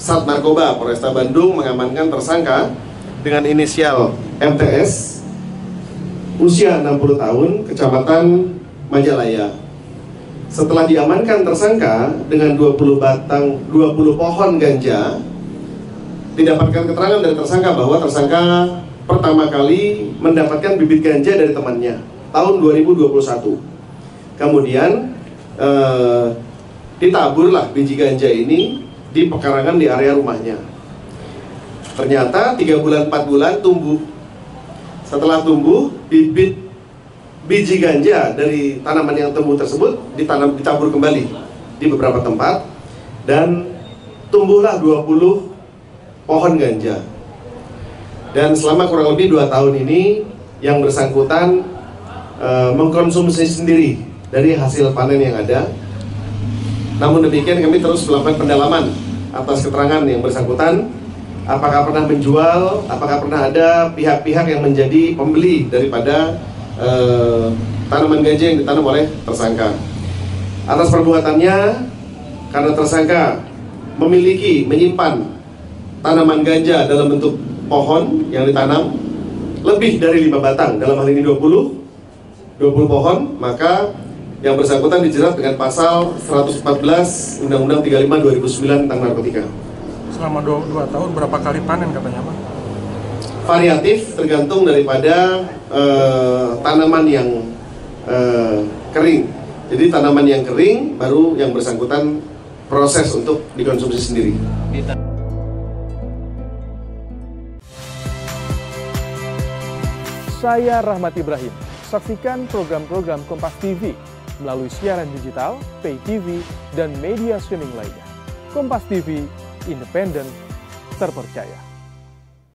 Sat Narkoba Polresta Bandung mengamankan tersangka dengan inisial MTS usia 60 tahun, Kecamatan Majalaya. Setelah diamankan tersangka dengan 20 batang 20 pohon ganja, didapatkan keterangan dari tersangka bahwa tersangka pertama kali mendapatkan bibit ganja dari temannya tahun 2021. Kemudian eh, ditaburlah biji ganja ini di pekarangan di area rumahnya. Ternyata tiga bulan empat bulan tumbuh. Setelah tumbuh, bibit biji ganja dari tanaman yang tumbuh tersebut ditanam ditabur kembali di beberapa tempat dan tumbuhlah 20 pohon ganja. Dan selama kurang lebih dua tahun ini yang bersangkutan e, mengkonsumsi sendiri dari hasil panen yang ada namun demikian kami terus melakukan pendalaman atas keterangan yang bersangkutan apakah pernah menjual, apakah pernah ada pihak-pihak yang menjadi pembeli daripada eh, tanaman ganja yang ditanam oleh tersangka. Atas perbuatannya, karena tersangka memiliki, menyimpan tanaman ganja dalam bentuk pohon yang ditanam lebih dari lima batang, dalam hal ini 20, 20 pohon, maka yang bersangkutan dijerat dengan pasal 114 Undang-Undang 35 2009 tentang narkotika. Selama dua, dua tahun berapa kali panen katanya Pak? Variatif tergantung daripada uh, tanaman yang uh, kering. Jadi tanaman yang kering baru yang bersangkutan proses untuk dikonsumsi sendiri. Saya Rahmat Ibrahim. Saksikan program-program Kompas TV melalui siaran digital, pay TV, dan media streaming lainnya. Kompas TV, independen, terpercaya.